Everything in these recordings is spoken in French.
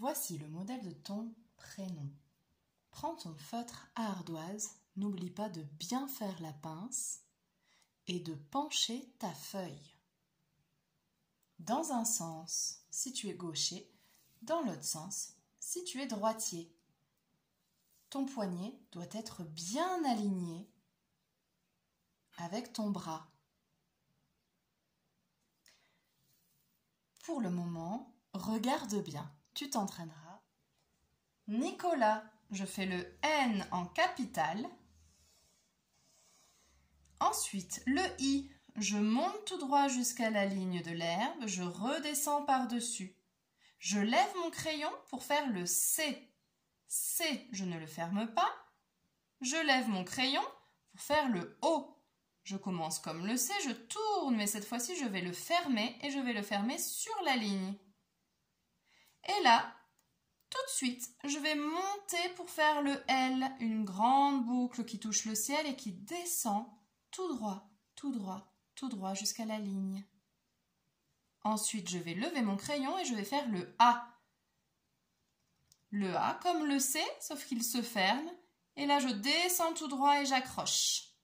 Voici le modèle de ton prénom. Prends ton feutre à ardoise, n'oublie pas de bien faire la pince et de pencher ta feuille. Dans un sens, si tu es gaucher, dans l'autre sens, si tu es droitier. Ton poignet doit être bien aligné avec ton bras. Pour le moment, regarde bien, tu t'entraîneras. Nicolas, je fais le N en capital. Ensuite, le I, je monte tout droit jusqu'à la ligne de l'herbe, je redescends par-dessus. Je lève mon crayon pour faire le C. C, je ne le ferme pas. Je lève mon crayon pour faire le O. Je commence comme le C, je tourne, mais cette fois-ci, je vais le fermer et je vais le fermer sur la ligne. Et là, tout de suite, je vais monter pour faire le L, une grande boucle qui touche le ciel et qui descend tout droit, tout droit, tout droit jusqu'à la ligne. Ensuite, je vais lever mon crayon et je vais faire le A. Le A comme le C, sauf qu'il se ferme. Et là, je descends tout droit et j'accroche.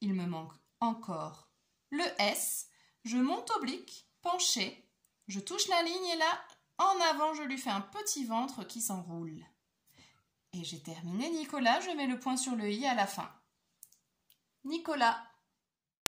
Il me manque encore le S. Je monte oblique, penché. Je touche la ligne et là, en avant, je lui fais un petit ventre qui s'enroule. Et j'ai terminé Nicolas, je mets le point sur le i à la fin. Nicolas.